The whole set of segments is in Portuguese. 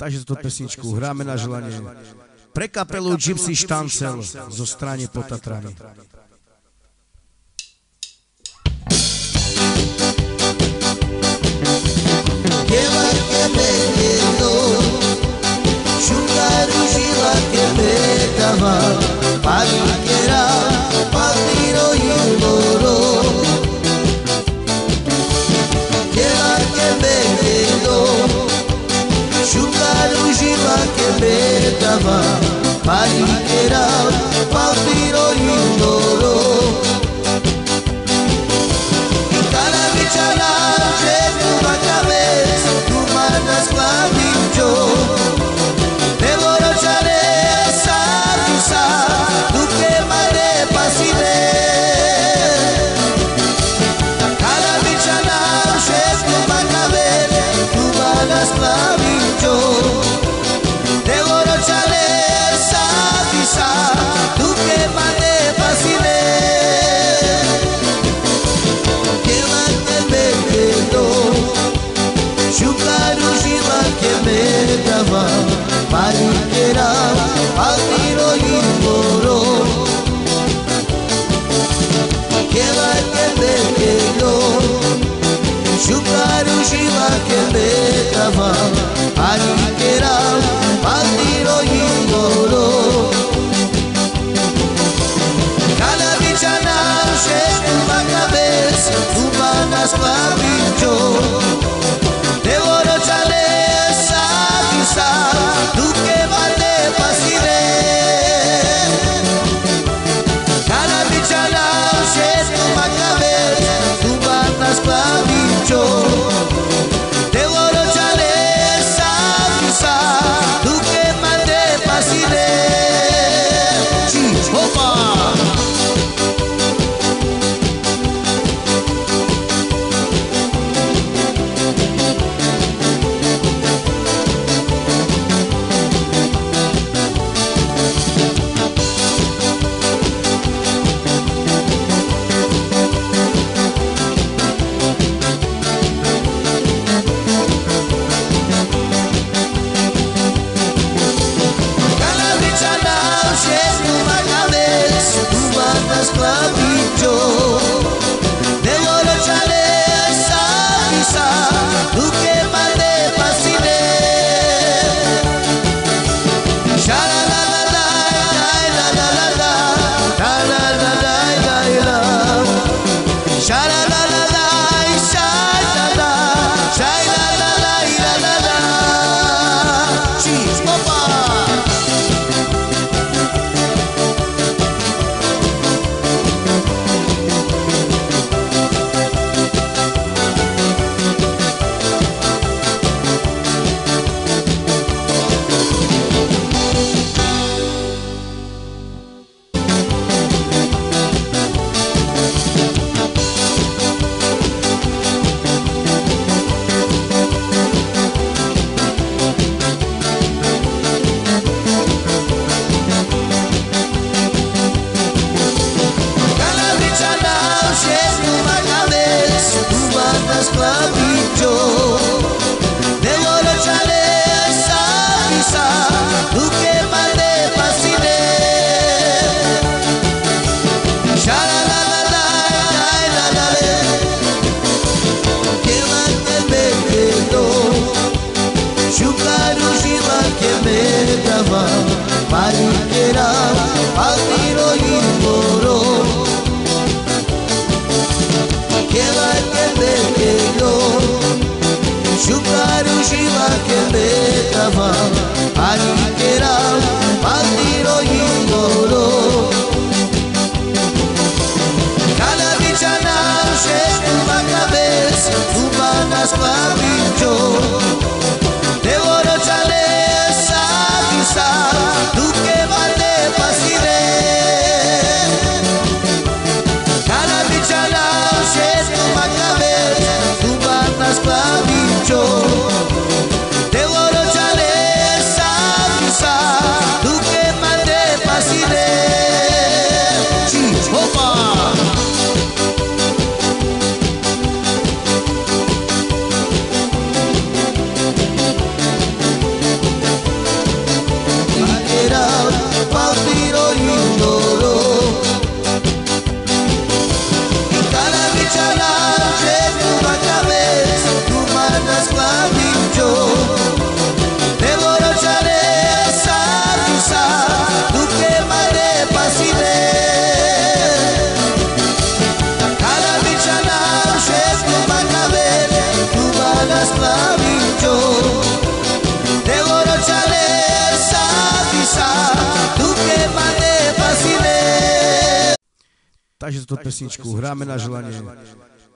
Takže toto pesničku hráme na želanie. Pre kapelu Gypsy Štancel zo strane Potatrany. love. ha dicho. Para que Jucário, Gila, a Ariqueirá era papiro ignoró Cada bicharra tu cabeza, tu manas cuando Takže toto pesničku hráme na želanie.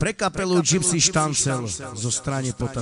pre kapelu Gypsy Štancel zo strany pod